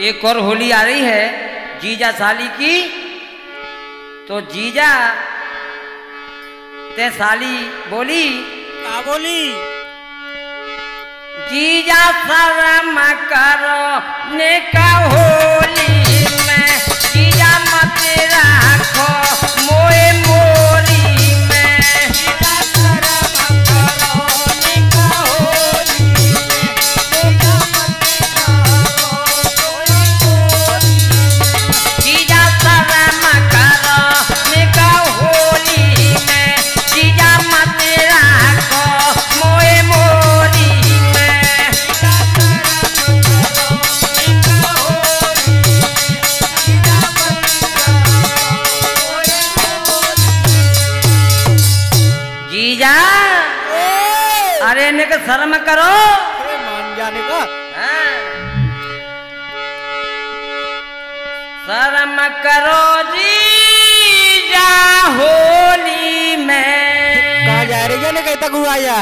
एक और होली आ रही है जीजा साली की। तो जीजा ते साली बोली का बोली? जीजा शर्म करो ने का होली में जीजा मत राखो। जीजा अरे इन्हें का शर्म करो। अरे मान जाने का। हाँ। शर्म करो जीजा होली में। कहा जा रही है ने कहता गुआया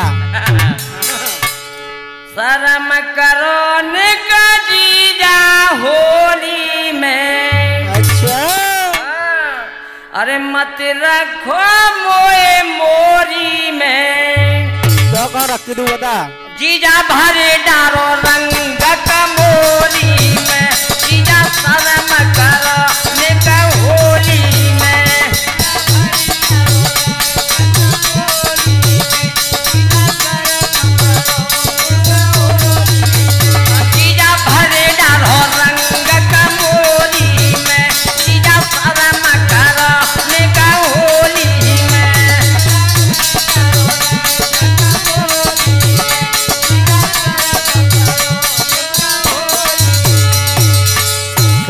शर्म करो निका जीजा होली में। अरे मत रखो मोए मोरी में। तो रख दू बता जीजा भरे डारो रंग मोरी में। जीजा शर्म करो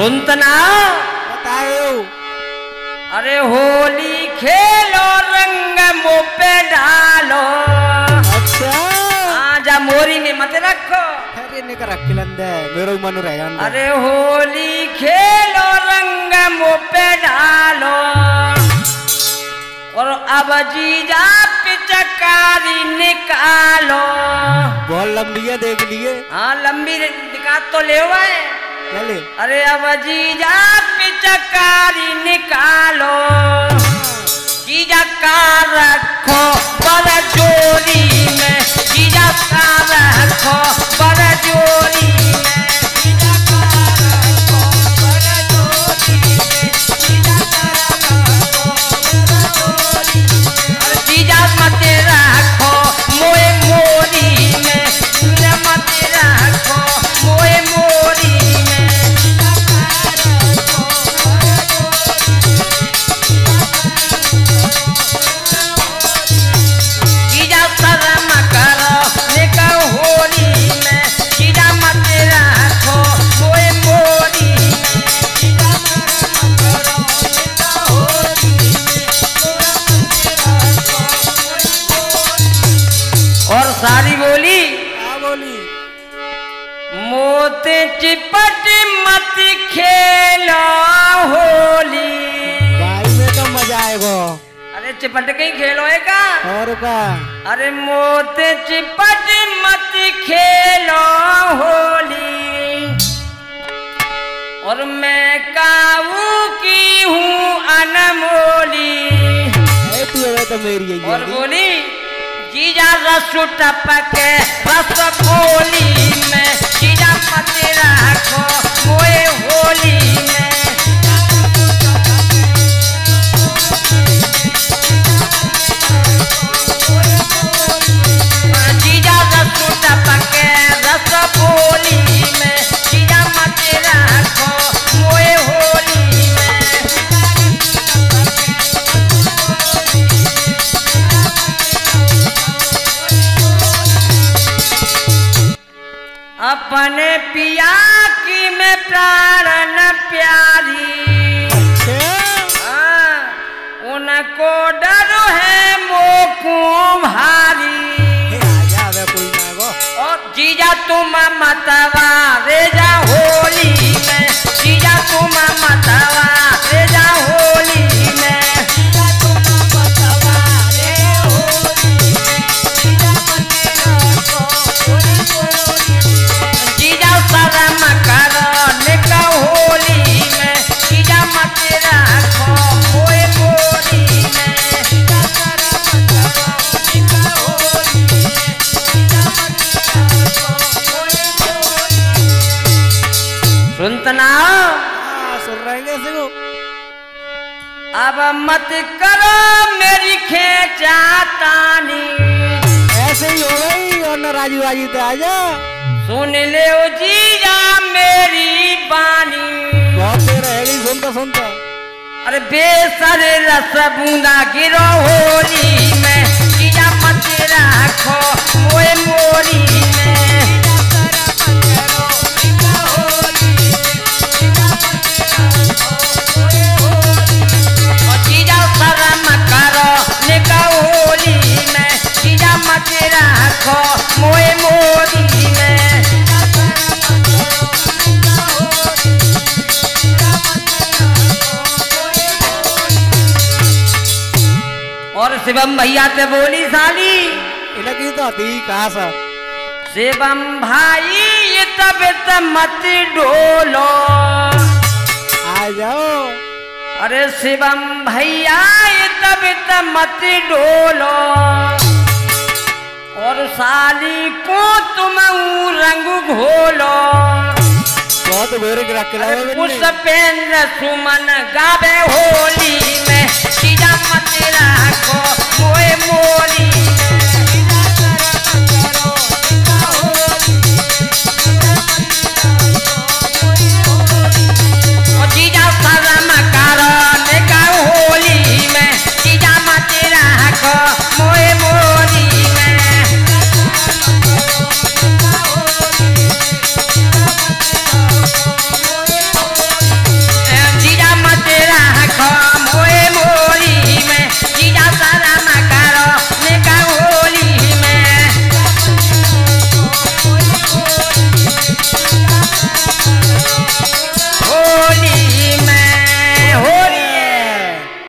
सुनतना बताओ अरे होली खेलो रंग मुँह पे डालो। अच्छा। आजा मोरी में मत रखो। अरे ने मेरा मन रहेगा अंदर। अरे होली खेलो रंग मुँह पे डालो। और अब जीजा पिचकारी निकालो। बहुत लंबी है देख लिए। हाँ लंबी निकाल तो ले हुआ है चले अरे अब जीजा पिचकारी निकालो। जीजा का रखो, बड़ चोरी में। जीजा का रखो, बड़ जोरी सारी बोली। क्या बोली। मोते चिपट मत खेलो होली। भाई में तो मज़ा आएगा। अरे चिपट कहीं ही खेलो है का और का अरे मोते चिपट मत खेलो होली। और मैं काऊ की हूँ अनमोली। तू है मेरी है और। बोली। जीजा रस टपके रस होली में जीजा पति रखो होली में। अपने पिया की में प्राण प्यारी। हाँ, उनको डर है मोको भारी जीजा तुम मतवा रे जा होली में। जीजा तुम मतवा सुनतना हाँ, सुन रहे सिंह अब मत करो मेरी खेचातानी। ऐसे ही हो गई और न राजू राजू तो आजा सुन ले जीजा मेरी बानी। बहुत देर रह गई सुनता सुनता। अरे बेसर रस बूंदा गिरो होली में। जीजा मत रखो मोए मोरी में। शिवम भैया से बोली साली। की तो थी कहा सा शिवम भाई ये तब मत डोलो। आ जाओ। अरे शिवम भैया ये तब मत डोलो। और साली को तुम रंग घोलो। बहुत रख रहा पुष्पेंद्र सुमन गावे होली में सीधा मत रखो मोए मोरी